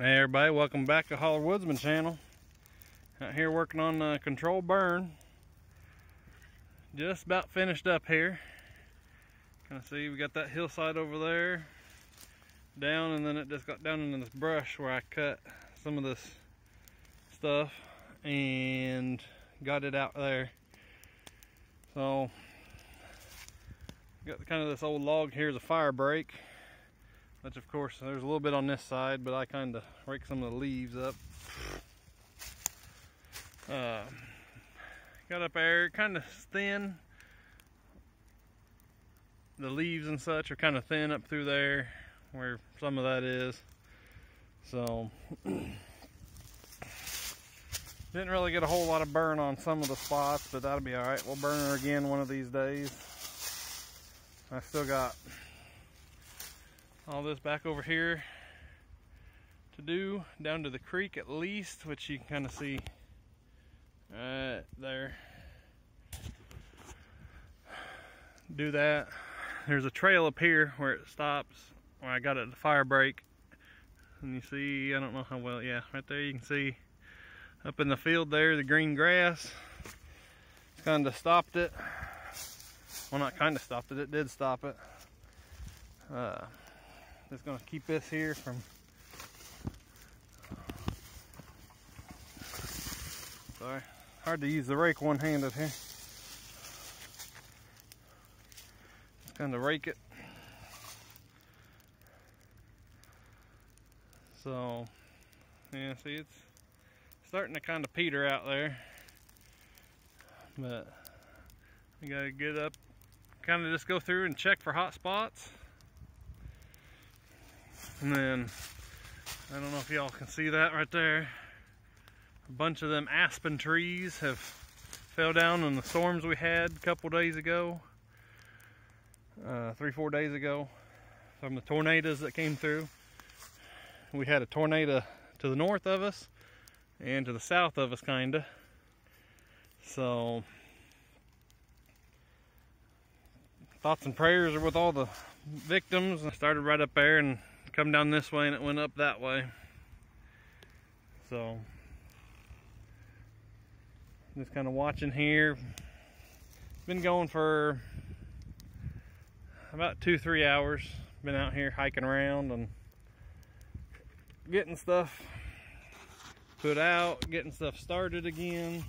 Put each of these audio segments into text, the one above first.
Hey everybody, welcome back to Holler Woodsman channel. Out here working on the control burn. Just about finished up here. Kind of see we got that hillside over there down and then it just got down into this brush where I cut some of this stuff and got it out there. So got kind of this old log here as a fire break which of course there's a little bit on this side, but I kind of rake some of the leaves up. Uh, got up there, kind of thin. The leaves and such are kind of thin up through there, where some of that is. So, didn't really get a whole lot of burn on some of the spots, but that'll be all right. We'll burn her again one of these days. I still got all this back over here to do down to the creek at least which you can kind of see right there. Do that. There's a trail up here where it stops where I got it at the fire break. And you see? I don't know how well yeah right there you can see. Up in the field there the green grass. Kind of stopped it. Well not kind of stopped it it did stop it. Uh, that's going to keep this here from sorry. Hard to use the rake one-handed here just kind of rake it. So yeah see it's starting to kind of peter out there. But we got to get up kind of just go through and check for hot spots and then, I don't know if y'all can see that right there. A bunch of them aspen trees have fell down in the storms we had a couple days ago. Uh, three, four days ago. From the tornadoes that came through. We had a tornado to the north of us and to the south of us kinda. So thoughts and prayers are with all the victims. I started right up there and come down this way and it went up that way. So, just kind of watching here. Been going for about two, three hours. Been out here hiking around and getting stuff put out, getting stuff started again.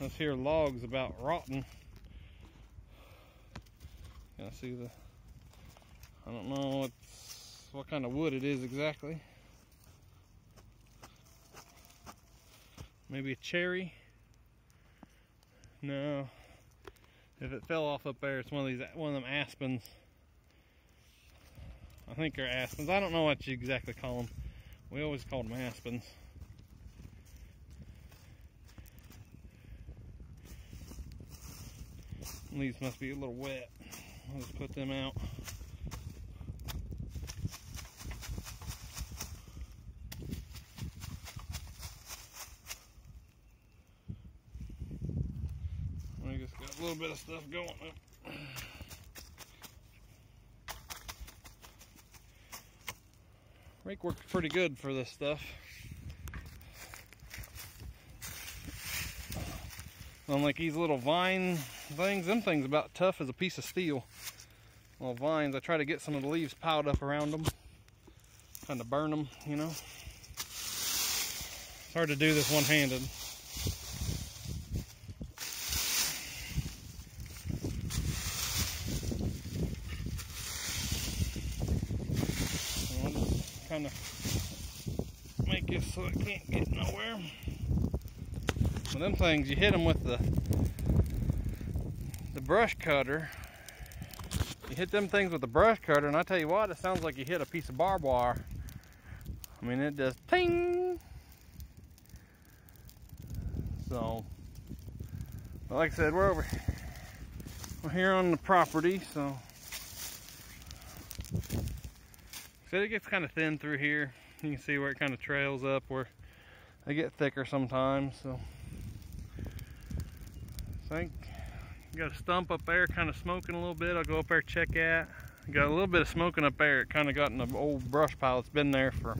This here log's about rotten. I see the I don't know what, what kind of wood it is exactly. Maybe a cherry? No. If it fell off up there, it's one of these one of them aspens. I think they're aspens. I don't know what you exactly call them. We always called them aspens. These must be a little wet. I'll just put them out. Little bit of stuff going up. Rake works pretty good for this stuff. Unlike these little vine things, them things about tough as a piece of steel. Little vines, I try to get some of the leaves piled up around them. Kind of burn them, you know. It's hard to do this one-handed. kind it so it can't get nowhere. Well, them things, you hit them with the the brush cutter. You hit them things with the brush cutter, and I tell you what, it sounds like you hit a piece of barbed wire. I mean, it just ting. So, like I said, we're over we're here on the property, so So it gets kind of thin through here. You can see where it kind of trails up where they get thicker sometimes. So, I think got a stump up there kind of smoking a little bit. I'll go up there check at. got a little bit of smoking up there. It kind of got in the old brush pile. It's been there for,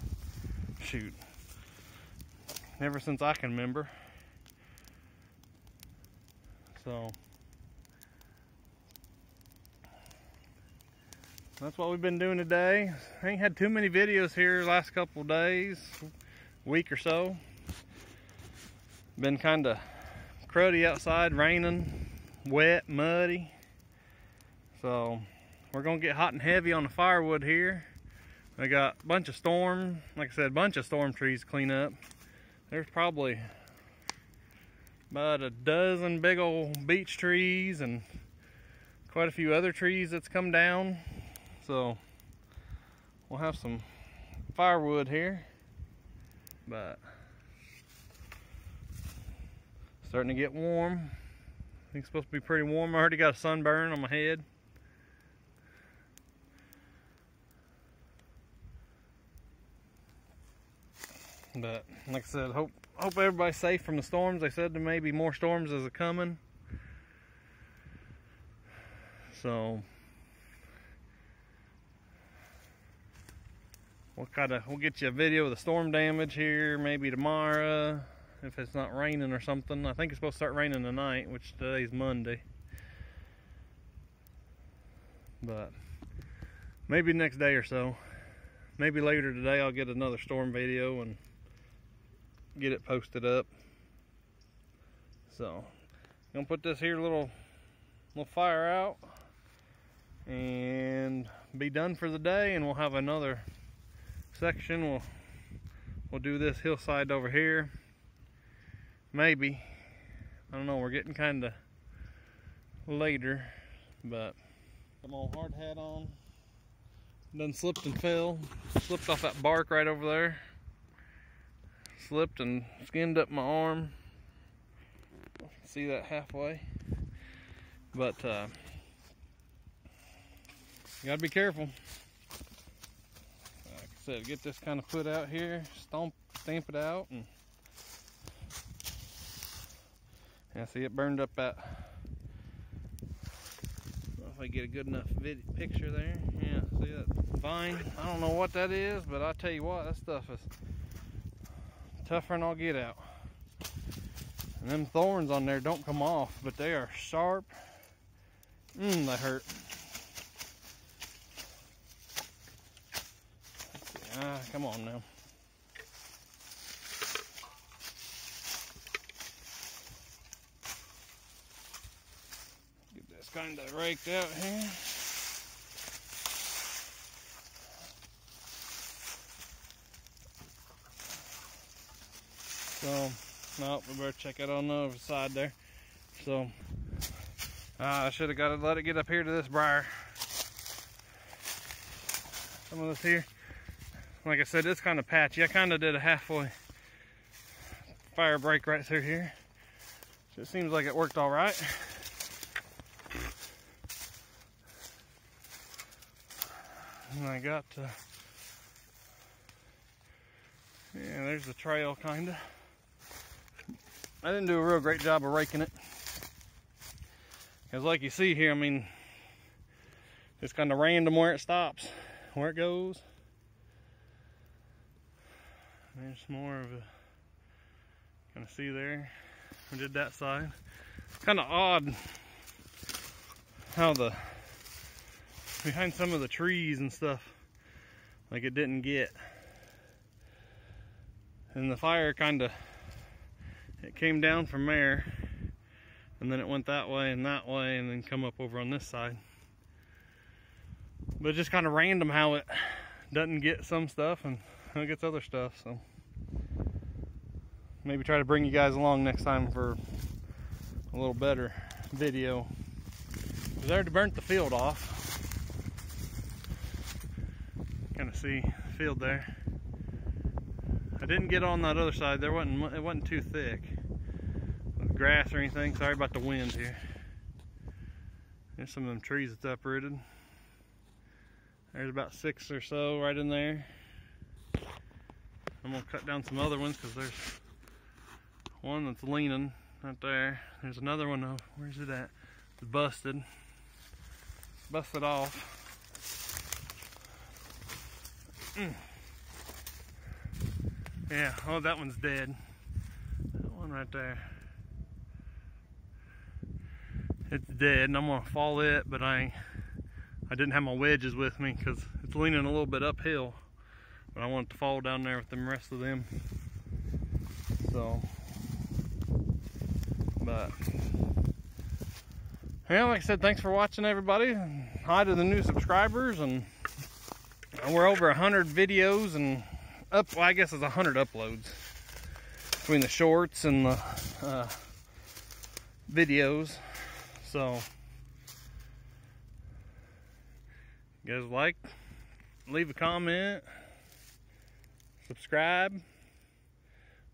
shoot, ever since I can remember. So, that's what we've been doing today. I ain't had too many videos here last couple days, week or so. Been kind of cruddy outside, raining, wet, muddy. So we're gonna get hot and heavy on the firewood here. I got a bunch of storm, like I said, a bunch of storm trees clean up. There's probably about a dozen big old beech trees and quite a few other trees that's come down. So we'll have some firewood here, but starting to get warm. I think it's supposed to be pretty warm. I already got a sunburn on my head. But like I said, hope hope everybody's safe from the storms. They said there may be more storms as a coming. So we'll kind of we'll get you a video of the storm damage here maybe tomorrow if it's not raining or something. I think it's supposed to start raining tonight, which today's Monday. But maybe next day or so. Maybe later today I'll get another storm video and get it posted up. So, I'm gonna put this here little little fire out and be done for the day and we'll have another section. We'll we'll do this hillside over here. Maybe. I don't know, we're getting kinda later, but come on hard hat on. Done slipped and fell. Slipped off that bark right over there slipped and skinned up my arm. See that halfway. But uh, you gotta be careful. Said, get this kind of put out here, stomp, stamp it out, and yeah, see it burned up that. if I get a good enough picture there. Yeah, see that vine? I don't know what that is, but I tell you what, that stuff is tougher than I'll get out. And them thorns on there don't come off, but they are sharp. Mmm, they hurt. Come on now. Get this kind of raked out here. So, no, we better check it on the other side there. So, uh, I should have got to let it get up here to this briar. Some of this here, like I said, it's kind of patchy. I kind of did a halfway fire break right through here. So it seems like it worked all right. And I got, uh, yeah, there's the trail kind of. I didn't do a real great job of raking it. Because like you see here, I mean, it's kind of random where it stops, where it goes. There's more of a, kind of see there. We did that side. It's kind of odd how the, behind some of the trees and stuff, like it didn't get. And the fire kind of it came down from there and then it went that way and that way and then come up over on this side but just kind of random how it doesn't get some stuff and it gets other stuff so maybe try to bring you guys along next time for a little better video I already burnt the field off kind of see field there I didn't get on that other side. There wasn't it wasn't too thick. Grass or anything. Sorry about the wind here. There's some of them trees that's uprooted. There's about six or so right in there. I'm gonna cut down some other ones because there's one that's leaning right there. There's another one. Oh, where's it at? It's busted. Busted off. Mm. Yeah, oh, that one's dead. That one right there. It's dead, and I'm gonna fall it, but I I didn't have my wedges with me because it's leaning a little bit uphill. But I want it to fall down there with the rest of them. So, but yeah, like I said, thanks for watching, everybody. Hi to the new subscribers, and we're over a hundred videos and up. Well, I guess it's a hundred uploads between the shorts and the uh, videos. So, you guys like, leave a comment, subscribe.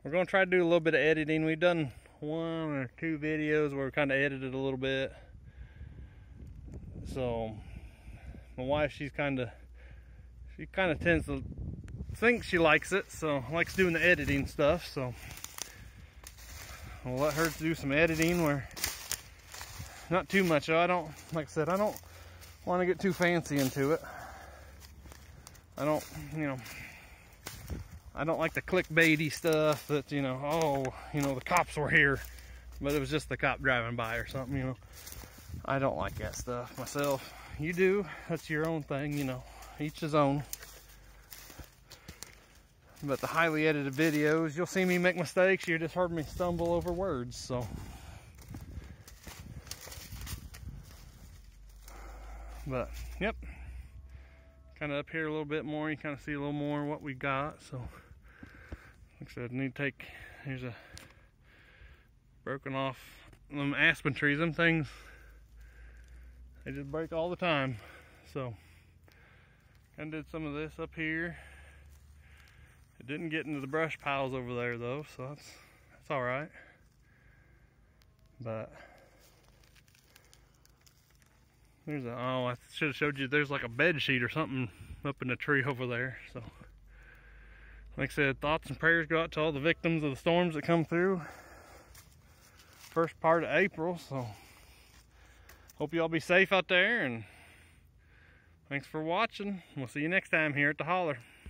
We're gonna try to do a little bit of editing. We've done one or two videos where we kind of edited a little bit. So, my wife, she's kind of, she kind of tends to think she likes it, so likes doing the editing stuff. So, we'll let her do some editing where not too much. I don't, like I said, I don't want to get too fancy into it. I don't, you know, I don't like the clickbaity stuff that, you know, oh, you know, the cops were here, but it was just the cop driving by or something, you know. I don't like that stuff myself. You do, that's your own thing, you know, each his own. But the highly edited videos, you'll see me make mistakes. You just heard me stumble over words, so. But. Kind of up here a little bit more. You kind of see a little more what we got. So, like I said, I need to take, here's a broken off them aspen trees. Them things, they just break all the time. So, kind of did some of this up here. It didn't get into the brush piles over there though, so that's, that's all right. But, there's a, oh, I should have showed you, there's like a bed sheet or something up in the tree over there. So, like I said, thoughts and prayers go out to all the victims of the storms that come through. First part of April, so hope you all be safe out there and thanks for watching. We'll see you next time here at the holler.